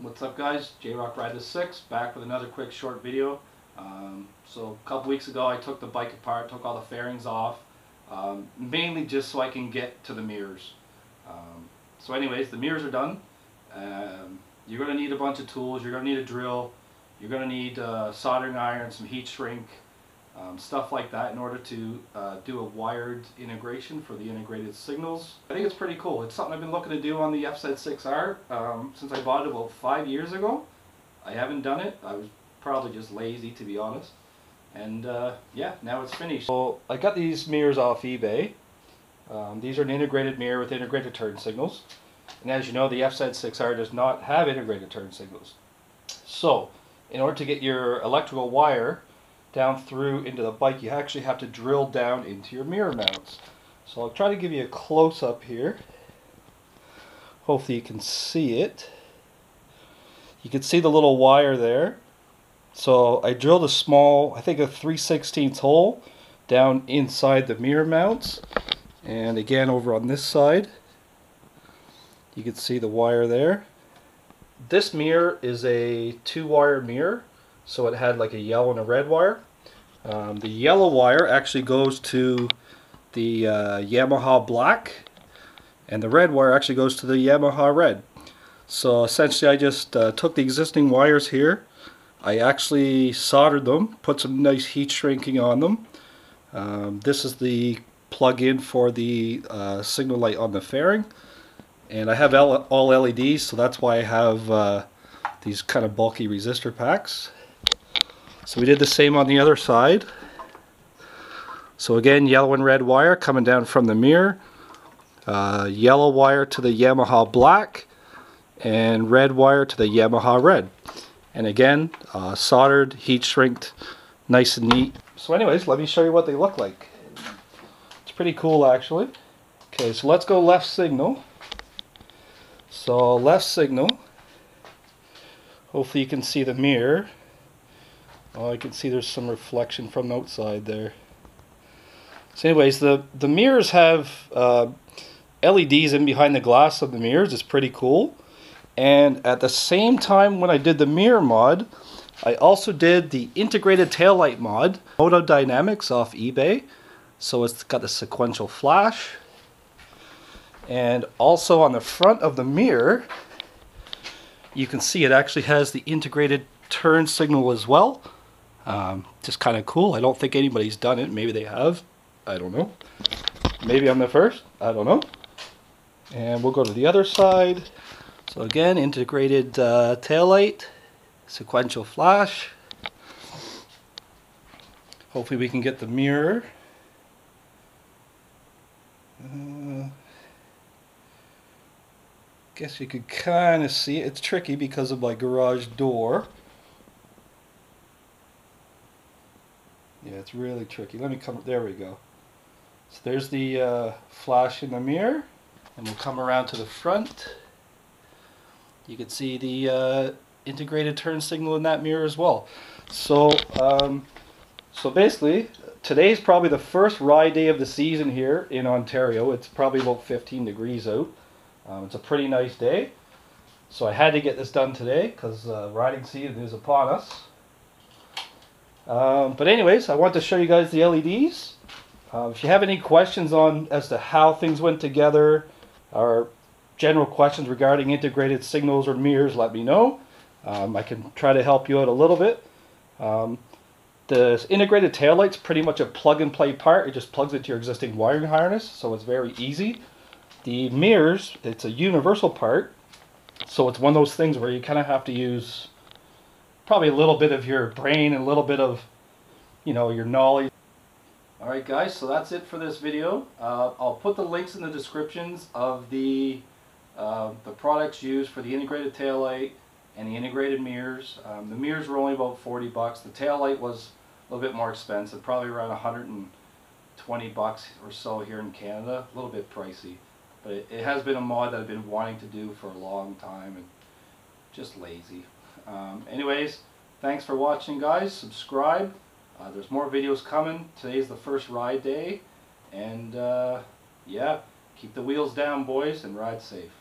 What's up guys? J-Rock Ride the 6 back with another quick short video. Um, so a couple weeks ago I took the bike apart, took all the fairings off, um, mainly just so I can get to the mirrors. Um, so anyways, the mirrors are done. Um, you're going to need a bunch of tools, you're going to need a drill, you're going to need uh, soldering iron, some heat shrink, um, stuff like that in order to uh, do a wired integration for the integrated signals. I think it's pretty cool. It's something I've been looking to do on the FZ6R um, since I bought it about five years ago. I haven't done it. I was probably just lazy to be honest. And uh, yeah, now it's finished. So I got these mirrors off eBay. Um, these are an integrated mirror with integrated turn signals. And as you know, the FZ6R does not have integrated turn signals. So, in order to get your electrical wire down through into the bike, you actually have to drill down into your mirror mounts. So I'll try to give you a close-up here. Hopefully you can see it. You can see the little wire there. So I drilled a small, I think a 3 16 hole down inside the mirror mounts. And again over on this side, you can see the wire there. This mirror is a two wire mirror so it had like a yellow and a red wire. Um, the yellow wire actually goes to the uh, Yamaha black and the red wire actually goes to the Yamaha red. So essentially I just uh, took the existing wires here, I actually soldered them, put some nice heat shrinking on them. Um, this is the plug-in for the uh, signal light on the fairing and I have all LEDs so that's why I have uh, these kind of bulky resistor packs. So we did the same on the other side. So again, yellow and red wire coming down from the mirror. Uh, yellow wire to the Yamaha black and red wire to the Yamaha red. And again, uh, soldered, heat shrinked, nice and neat. So anyways, let me show you what they look like. It's pretty cool actually. Okay, so let's go left signal. So left signal. Hopefully you can see the mirror. Oh, I can see there's some reflection from outside there. So anyways, the, the mirrors have uh, LEDs in behind the glass of the mirrors. It's pretty cool. And at the same time when I did the mirror mod, I also did the integrated taillight mod, Moto Dynamics off eBay. So it's got the sequential flash. And also on the front of the mirror, you can see it actually has the integrated turn signal as well. Um, just kind of cool. I don't think anybody's done it. Maybe they have. I don't know. Maybe I'm the first. I don't know. And we'll go to the other side. So again, integrated uh, tail light, sequential flash. Hopefully we can get the mirror. Uh, guess you could kind of see it. It's tricky because of my garage door. Yeah, it's really tricky. Let me come, there we go. So there's the uh, flash in the mirror. And we'll come around to the front. You can see the uh, integrated turn signal in that mirror as well. So, um, so basically, today's probably the first ride day of the season here in Ontario. It's probably about 15 degrees out. Um, it's a pretty nice day. So I had to get this done today because uh, riding season is upon us. Um, but anyways, I want to show you guys the LEDs. Uh, if you have any questions on as to how things went together, or general questions regarding integrated signals or mirrors, let me know. Um, I can try to help you out a little bit. Um, the integrated taillight's pretty much a plug-and-play part. It just plugs into your existing wiring harness, so it's very easy. The mirrors, it's a universal part, so it's one of those things where you kind of have to use probably a little bit of your brain and a little bit of, you know, your knowledge. Alright guys, so that's it for this video. Uh, I'll put the links in the descriptions of the, uh, the products used for the integrated tail light and the integrated mirrors. Um, the mirrors were only about 40 bucks. The tail light was a little bit more expensive, probably around 120 bucks or so here in Canada. A little bit pricey. But it, it has been a mod that I've been wanting to do for a long time and just lazy. Um, anyways, thanks for watching guys. Subscribe. Uh, there's more videos coming. Today's the first ride day. And uh, yeah, keep the wheels down boys and ride safe.